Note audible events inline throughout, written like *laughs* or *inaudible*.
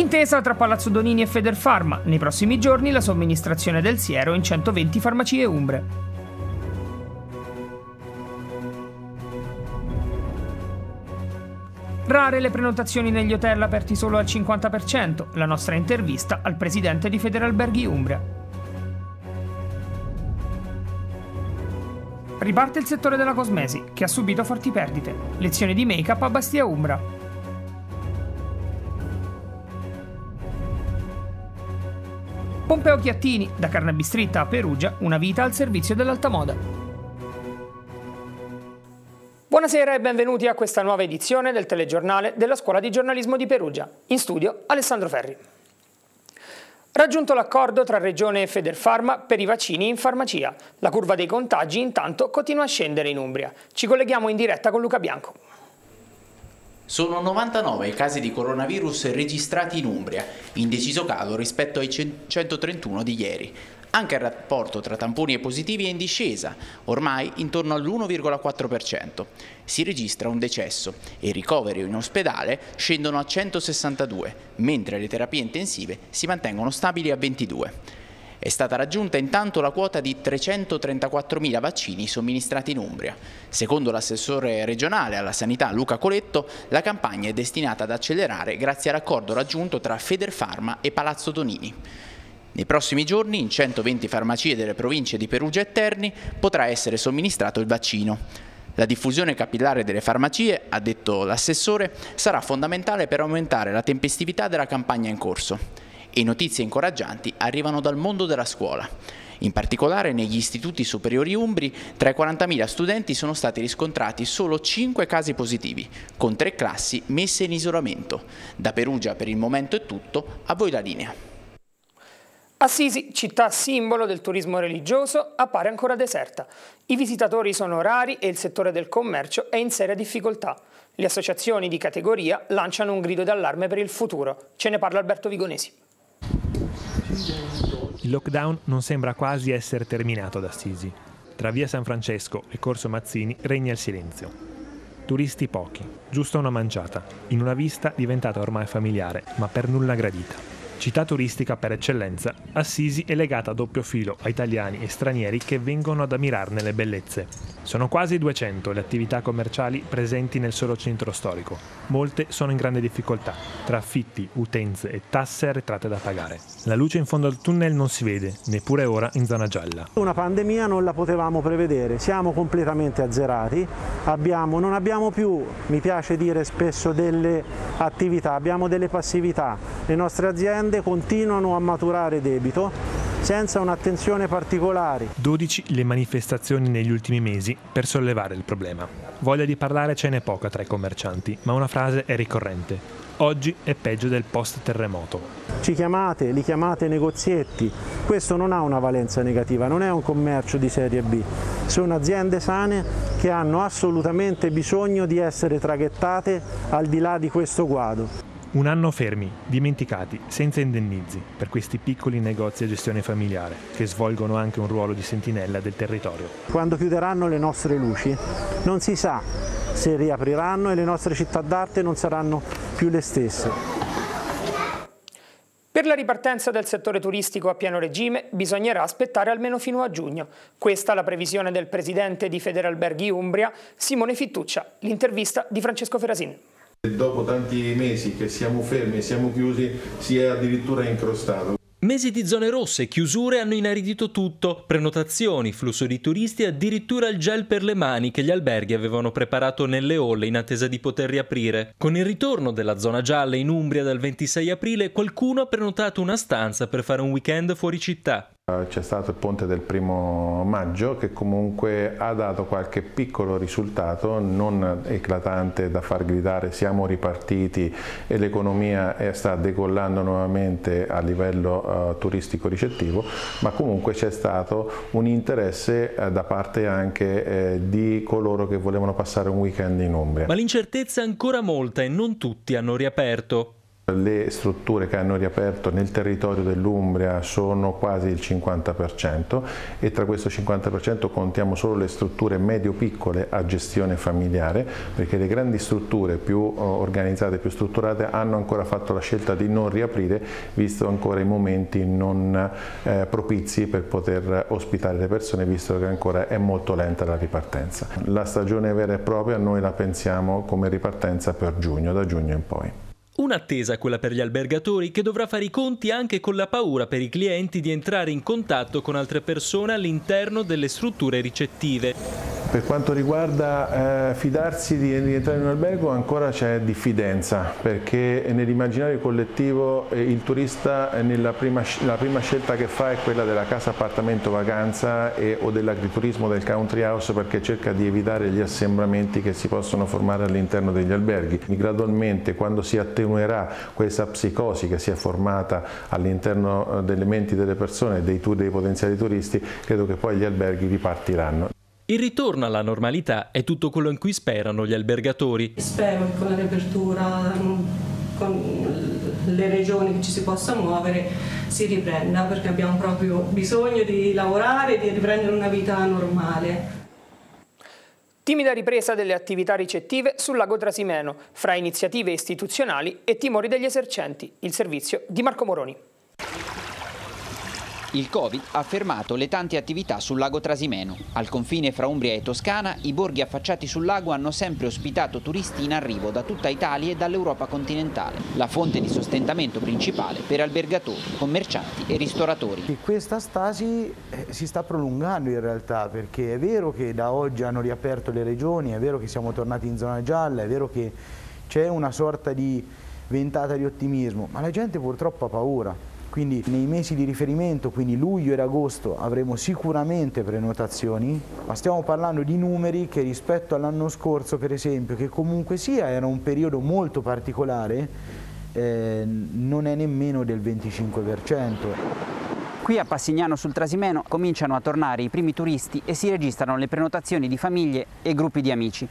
Intesa tra Palazzo Donini e Federfarma. Nei prossimi giorni la somministrazione del siero in 120 farmacie umbre. Rare le prenotazioni negli hotel aperti solo al 50%, la nostra intervista al presidente di Federalberghi Umbria. Riparte il settore della cosmesi, che ha subito forti perdite. Lezioni di make-up a Bastia Umbra. Pompeo Chiattini, da Carnabistritta a Perugia, una vita al servizio dell'alta moda. Buonasera e benvenuti a questa nuova edizione del telegiornale della Scuola di Giornalismo di Perugia. In studio Alessandro Ferri. Raggiunto l'accordo tra Regione e Federfarma per i vaccini in farmacia. La curva dei contagi intanto continua a scendere in Umbria. Ci colleghiamo in diretta con Luca Bianco. Sono 99 i casi di coronavirus registrati in Umbria, in deciso calo rispetto ai 131 di ieri. Anche il rapporto tra tamponi e positivi è in discesa, ormai intorno all'1,4%. Si registra un decesso e i ricoveri in ospedale scendono a 162, mentre le terapie intensive si mantengono stabili a 22. È stata raggiunta intanto la quota di 334.000 vaccini somministrati in Umbria. Secondo l'assessore regionale alla sanità Luca Coletto, la campagna è destinata ad accelerare grazie all'accordo raggiunto tra Federfarma e Palazzo Donini. Nei prossimi giorni in 120 farmacie delle province di Perugia e Terni potrà essere somministrato il vaccino. La diffusione capillare delle farmacie, ha detto l'assessore, sarà fondamentale per aumentare la tempestività della campagna in corso e notizie incoraggianti arrivano dal mondo della scuola. In particolare negli istituti superiori umbri tra i 40.000 studenti sono stati riscontrati solo 5 casi positivi, con tre classi messe in isolamento. Da Perugia per il momento è tutto, a voi la linea. Assisi, città simbolo del turismo religioso, appare ancora deserta. I visitatori sono rari e il settore del commercio è in seria difficoltà. Le associazioni di categoria lanciano un grido d'allarme per il futuro. Ce ne parla Alberto Vigonesi. Il lockdown non sembra quasi essere terminato ad Assisi. Tra via San Francesco e Corso Mazzini regna il silenzio. Turisti pochi, giusto una manciata, in una vista diventata ormai familiare, ma per nulla gradita. Città turistica per eccellenza, Assisi è legata a doppio filo a italiani e stranieri che vengono ad ammirarne le bellezze. Sono quasi 200 le attività commerciali presenti nel solo centro storico. Molte sono in grande difficoltà, tra affitti, utenze e tasse arretrate da pagare. La luce in fondo al tunnel non si vede, neppure ora in zona gialla. Una pandemia non la potevamo prevedere, siamo completamente azzerati, abbiamo, non abbiamo più, mi piace dire spesso, delle attività, abbiamo delle passività. Le nostre aziende aziende continuano a maturare debito senza un'attenzione particolare. 12 le manifestazioni negli ultimi mesi per sollevare il problema. Voglia di parlare ce n'è poca tra i commercianti, ma una frase è ricorrente. Oggi è peggio del post terremoto. Ci chiamate, li chiamate negozietti, questo non ha una valenza negativa, non è un commercio di serie B, sono aziende sane che hanno assolutamente bisogno di essere traghettate al di là di questo guado. Un anno fermi, dimenticati, senza indennizi, per questi piccoli negozi a gestione familiare, che svolgono anche un ruolo di sentinella del territorio. Quando chiuderanno le nostre luci, non si sa se riapriranno e le nostre città d'arte non saranno più le stesse. Per la ripartenza del settore turistico a pieno regime bisognerà aspettare almeno fino a giugno. Questa è la previsione del presidente di Federalberghi Umbria, Simone Fittuccia. L'intervista di Francesco Ferasin. Dopo tanti mesi che siamo fermi e siamo chiusi si è addirittura incrostato. Mesi di zone rosse, chiusure hanno inaridito tutto, prenotazioni, flusso di turisti e addirittura il gel per le mani che gli alberghi avevano preparato nelle olle in attesa di poter riaprire. Con il ritorno della zona gialla in Umbria dal 26 aprile, qualcuno ha prenotato una stanza per fare un weekend fuori città. C'è stato il ponte del primo maggio che comunque ha dato qualche piccolo risultato, non eclatante da far gridare siamo ripartiti e l'economia sta decollando nuovamente a livello uh, turistico ricettivo, ma comunque c'è stato un interesse da parte anche di coloro che volevano passare un weekend in Umbria. Ma l'incertezza è ancora molta e non tutti hanno riaperto. Le strutture che hanno riaperto nel territorio dell'Umbria sono quasi il 50% e tra questo 50% contiamo solo le strutture medio-piccole a gestione familiare perché le grandi strutture più eh, organizzate, più strutturate hanno ancora fatto la scelta di non riaprire visto ancora i momenti non eh, propizi per poter ospitare le persone visto che ancora è molto lenta la ripartenza. La stagione vera e propria noi la pensiamo come ripartenza per giugno, da giugno in poi. Un'attesa quella per gli albergatori che dovrà fare i conti anche con la paura per i clienti di entrare in contatto con altre persone all'interno delle strutture ricettive. Per quanto riguarda eh, fidarsi di, di, entrare in un albergo ancora c'è diffidenza perché nell'immaginario collettivo eh, il turista eh, prima, la prima scelta che fa è quella della casa appartamento vacanza e, o dell'agriturismo del country house perché cerca di evitare gli assembramenti che si possono formare all'interno degli alberghi. Gradualmente quando si attenuerà questa psicosi che si è formata all'interno eh, delle menti delle persone, dei, dei potenziali turisti, credo che poi gli alberghi ripartiranno. Il ritorno alla normalità è tutto quello in cui sperano gli albergatori. Spero che con la riapertura, con le regioni che ci si possa muovere, si riprenda perché abbiamo proprio bisogno di lavorare e di riprendere una vita normale. Timida ripresa delle attività ricettive sul lago Trasimeno, fra iniziative istituzionali e timori degli esercenti. Il servizio di Marco Moroni. Il Covid ha fermato le tante attività sul lago Trasimeno. Al confine fra Umbria e Toscana, i borghi affacciati sul lago hanno sempre ospitato turisti in arrivo da tutta Italia e dall'Europa continentale, la fonte di sostentamento principale per albergatori, commercianti e ristoratori. E questa stasi eh, si sta prolungando in realtà perché è vero che da oggi hanno riaperto le regioni, è vero che siamo tornati in zona gialla, è vero che c'è una sorta di ventata di ottimismo, ma la gente purtroppo ha paura quindi nei mesi di riferimento, quindi luglio ed agosto, avremo sicuramente prenotazioni, ma stiamo parlando di numeri che rispetto all'anno scorso, per esempio, che comunque sia era un periodo molto particolare, eh, non è nemmeno del 25%. Qui a Passignano sul Trasimeno cominciano a tornare i primi turisti e si registrano le prenotazioni di famiglie e gruppi di amici.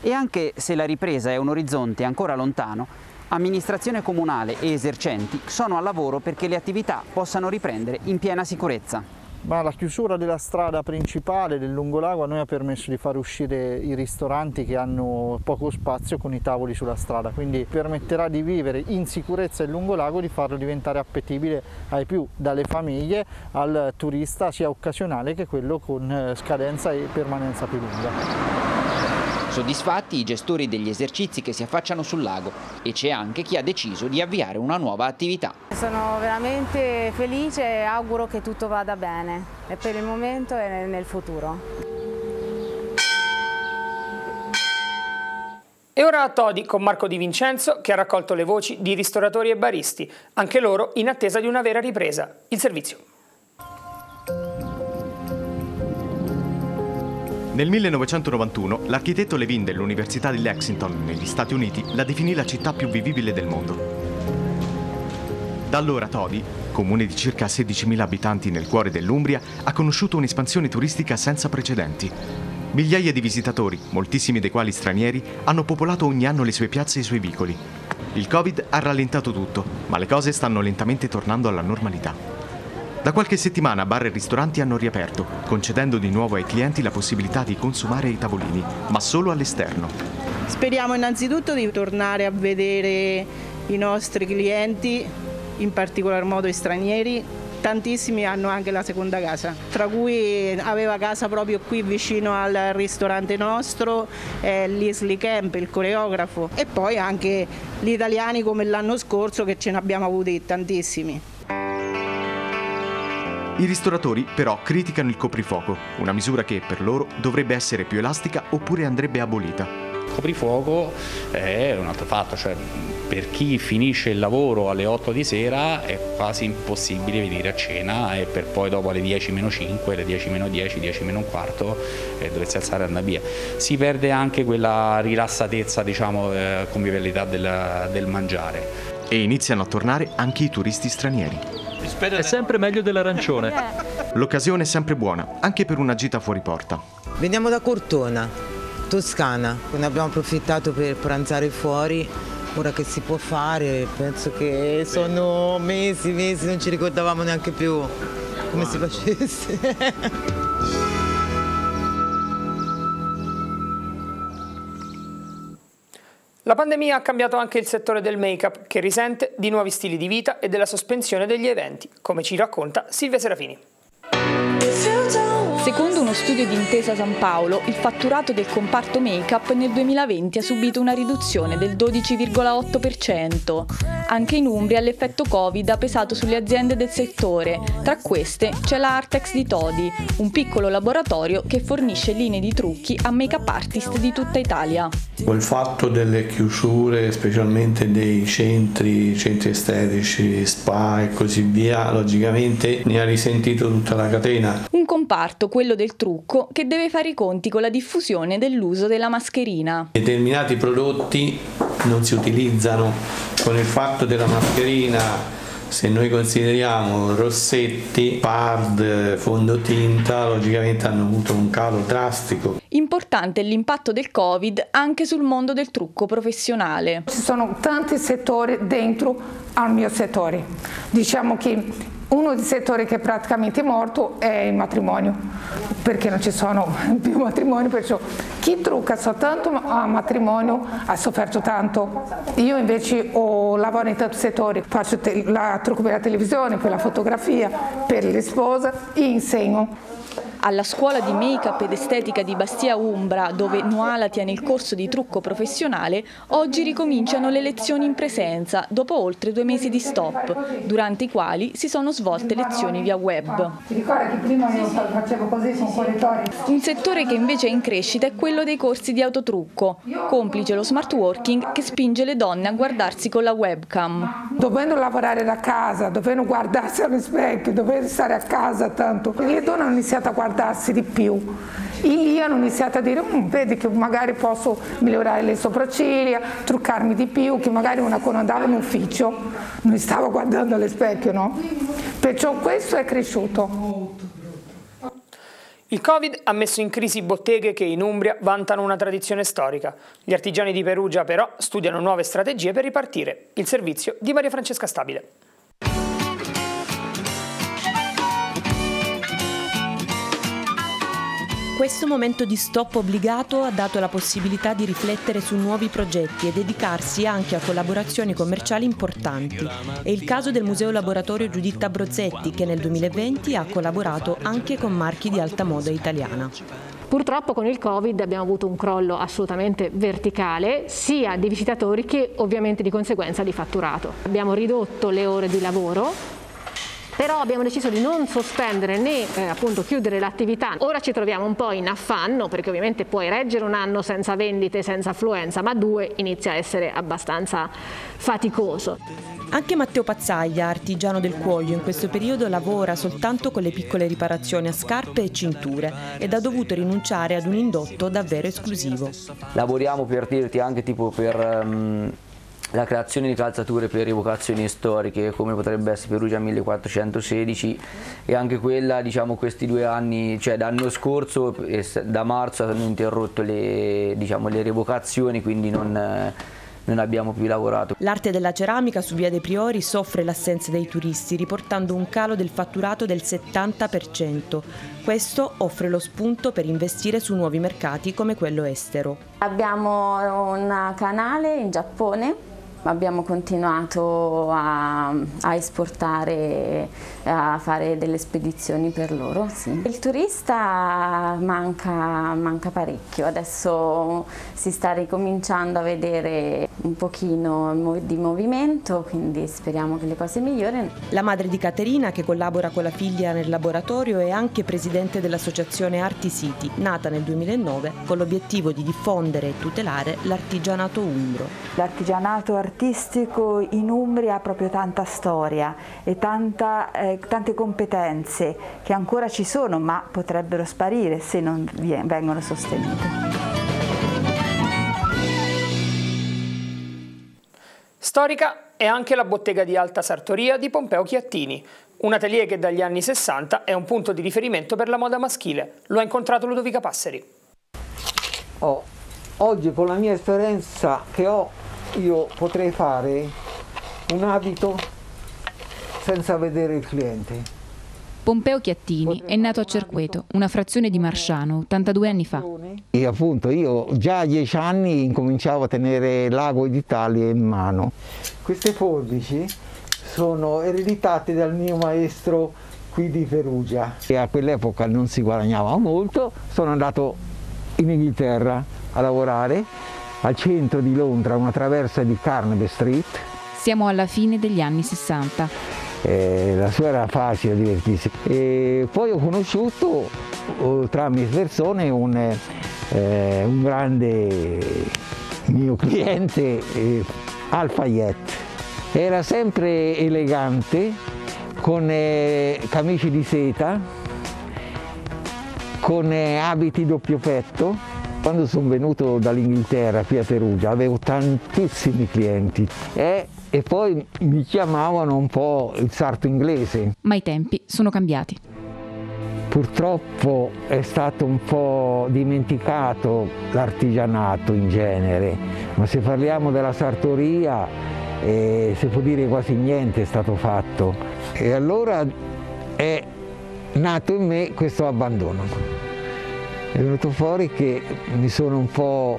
E anche se la ripresa è un orizzonte ancora lontano, Amministrazione comunale e esercenti sono al lavoro perché le attività possano riprendere in piena sicurezza. Ma la chiusura della strada principale del lungolago a noi ha permesso di far uscire i ristoranti che hanno poco spazio con i tavoli sulla strada, quindi permetterà di vivere in sicurezza il lungolago e di farlo diventare appetibile ai più, dalle famiglie al turista sia occasionale che quello con eh, scadenza e permanenza più lunga. Soddisfatti i gestori degli esercizi che si affacciano sul lago e c'è anche chi ha deciso di avviare una nuova attività. Sono veramente felice e auguro che tutto vada bene e per il momento e nel futuro. E ora a Todi con Marco Di Vincenzo che ha raccolto le voci di ristoratori e baristi, anche loro in attesa di una vera ripresa. Il servizio. Nel 1991 l'architetto Levin dell'Università di Lexington negli Stati Uniti la definì la città più vivibile del mondo. Da allora Todi, comune di circa 16.000 abitanti nel cuore dell'Umbria, ha conosciuto un'espansione turistica senza precedenti. Migliaia di visitatori, moltissimi dei quali stranieri, hanno popolato ogni anno le sue piazze e i suoi vicoli. Il Covid ha rallentato tutto, ma le cose stanno lentamente tornando alla normalità. Da qualche settimana bar e ristoranti hanno riaperto, concedendo di nuovo ai clienti la possibilità di consumare ai tavolini, ma solo all'esterno. Speriamo innanzitutto di tornare a vedere i nostri clienti, in particolar modo i stranieri, tantissimi hanno anche la seconda casa, tra cui aveva casa proprio qui vicino al ristorante nostro, eh, Leslie Camp, il coreografo, e poi anche gli italiani come l'anno scorso che ce ne abbiamo avuti tantissimi. I ristoratori però criticano il coprifuoco, una misura che per loro dovrebbe essere più elastica oppure andrebbe abolita. Il coprifuoco è un altro fatto, cioè per chi finisce il lavoro alle 8 di sera è quasi impossibile venire a cena e per poi dopo alle 10 meno 5, alle 10 meno 10, 10 meno un quarto eh, doversi alzare e andare via. Si perde anche quella rilassatezza, diciamo, eh, convivialità del, del mangiare. E iniziano a tornare anche i turisti stranieri. È sempre meglio dell'arancione. L'occasione è sempre buona, anche per una gita fuori porta. Veniamo da Cortona, Toscana, ne abbiamo approfittato per pranzare fuori ora che si può fare, penso che sono mesi, mesi, non ci ricordavamo neanche più come si facesse. *laughs* La pandemia ha cambiato anche il settore del make-up, che risente di nuovi stili di vita e della sospensione degli eventi, come ci racconta Silvia Serafini. Secondo uno studio di Intesa San Paolo, il fatturato del comparto make-up nel 2020 ha subito una riduzione del 12,8%. Anche in Umbria l'effetto Covid ha pesato sulle aziende del settore. Tra queste c'è la Artex di Todi, un piccolo laboratorio che fornisce linee di trucchi a make-up artist di tutta Italia. Il fatto delle chiusure, specialmente dei centri, centri estetici, spa e così via, logicamente ne ha risentito tutta la catena. Un comparto, quello del trucco, che deve fare i conti con la diffusione dell'uso della mascherina. Determinati prodotti non si utilizzano con il fatto della mascherina se noi consideriamo rossetti, pard, fondotinta, logicamente hanno avuto un calo drastico. Importante è l'impatto del Covid anche sul mondo del trucco professionale. Ci sono tanti settori dentro al mio settore. Diciamo che uno dei settori che è praticamente morto è il matrimonio, perché non ci sono *laughs* più matrimoni, perciò chi trucca soltanto a matrimonio ha sofferto tanto. Io invece ho lavorato in tanti settori, faccio la trucco per la televisione, per la fotografia, per le spose e insegno. Alla scuola di make-up ed estetica di Bastia Umbra, dove Noala tiene il corso di trucco professionale, oggi ricominciano le lezioni in presenza, dopo oltre due mesi di stop, durante i quali si sono svolte lezioni via web. Ti ricordi che prima io facevo così con corridori? Un settore che invece è in crescita è quello dei corsi di autotrucco, complice lo smart working che spinge le donne a guardarsi con la webcam. Dovendo lavorare da casa, dovendo guardarsi allo specchio, dovendo stare a casa tanto, le donne hanno iniziato a guardarsi di più. E lì hanno iniziato a dire, mm, vedi che magari posso migliorare le sopracciglia, truccarmi di più, che magari una quando andava in ufficio non stava guardando allo specchio, no? Perciò questo è cresciuto. Il Covid ha messo in crisi botteghe che in Umbria vantano una tradizione storica. Gli artigiani di Perugia però studiano nuove strategie per ripartire. Il servizio di Maria Francesca Stabile. Questo momento di stop obbligato ha dato la possibilità di riflettere su nuovi progetti e dedicarsi anche a collaborazioni commerciali importanti. È il caso del Museo Laboratorio Giuditta Brozzetti che nel 2020 ha collaborato anche con marchi di alta moda italiana. Purtroppo con il Covid abbiamo avuto un crollo assolutamente verticale sia di visitatori che ovviamente di conseguenza di fatturato. Abbiamo ridotto le ore di lavoro però abbiamo deciso di non sospendere né eh, appunto chiudere l'attività. Ora ci troviamo un po' in affanno perché ovviamente puoi reggere un anno senza vendite, senza affluenza, ma due inizia a essere abbastanza faticoso. Anche Matteo Pazzaglia, artigiano del cuoio, in questo periodo lavora soltanto con le piccole riparazioni a scarpe e cinture ed ha dovuto rinunciare ad un indotto davvero esclusivo. Lavoriamo per dirti anche tipo per um, la creazione di calzature per evocazioni storiche come potrebbe essere Perugia 1416 e anche quella diciamo questi due anni cioè l'anno scorso da marzo hanno interrotto le, diciamo, le rievocazioni quindi non, non abbiamo più lavorato. L'arte della ceramica su Via dei Priori soffre l'assenza dei turisti, riportando un calo del fatturato del 70%. Questo offre lo spunto per investire su nuovi mercati come quello estero. Abbiamo un canale in Giappone abbiamo continuato a, a, esportare, a fare delle spedizioni per loro. Sì. Il turista manca, manca, parecchio, adesso si sta ricominciando a vedere un pochino di movimento, quindi speriamo che le cose migliorino. La madre di Caterina, che collabora con la figlia nel laboratorio, è anche presidente dell'associazione Arti City, nata nel 2009 con l'obiettivo di diffondere e tutelare l'artigianato umbro. L'artigianato artistico in Umbria ha proprio tanta storia e tanta, eh, tante competenze che ancora ci sono ma potrebbero sparire se non vengono sostenute. Storica è anche la bottega di alta sartoria di Pompeo Chiattini, un atelier che dagli anni 60 è un punto di riferimento per la moda maschile. Lo ha incontrato Ludovica Passeri. Oh, oggi con la mia esperienza che ho io potrei fare un abito senza vedere il cliente. Pompeo Chiattini è nato a Cerqueto, una frazione di Marsciano, 82 anni fa. E appunto io già a dieci anni incominciavo a tenere l'ago d'Italia in mano. Queste forbici sono ereditate dal mio maestro qui di Perugia. E a quell'epoca non si guadagnava molto, sono andato in Inghilterra a lavorare al centro di Londra, una traversa di Carnaby Street. Siamo alla fine degli anni 60 eh, la sua era facile divertirsi. E poi ho conosciuto oh, tramite persone un, eh, un grande mio cliente, eh, Alfayette. Era sempre elegante, con eh, camici di seta, con eh, abiti doppio petto. Quando sono venuto dall'Inghilterra qui a Perugia avevo tantissimi clienti e e poi mi chiamavano un po' il sarto inglese. Ma i tempi sono cambiati. Purtroppo è stato un po' dimenticato l'artigianato in genere, ma se parliamo della sartoria eh, si può dire quasi niente è stato fatto. E allora è nato in me questo abbandono. È venuto fuori che mi sono un po'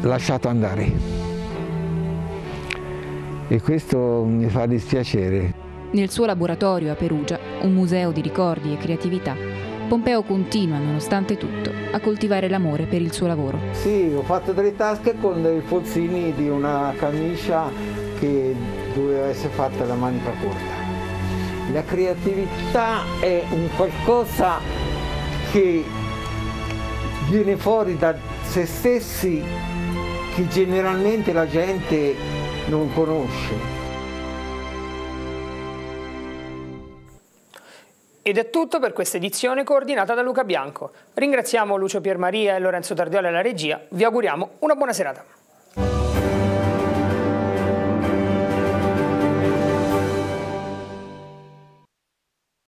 lasciato andare e questo mi fa dispiacere. Nel suo laboratorio a Perugia, un museo di ricordi e creatività, Pompeo continua, nonostante tutto, a coltivare l'amore per il suo lavoro. Sì, ho fatto delle tasche con dei polsini di una camicia che doveva essere fatta da manica corta. La creatività è un qualcosa che viene fuori da se stessi che generalmente la gente non conosce. Ed è tutto per questa edizione coordinata da Luca Bianco. Ringraziamo Lucio Piermaria e Lorenzo Tardioli alla regia, vi auguriamo una buona serata.